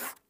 you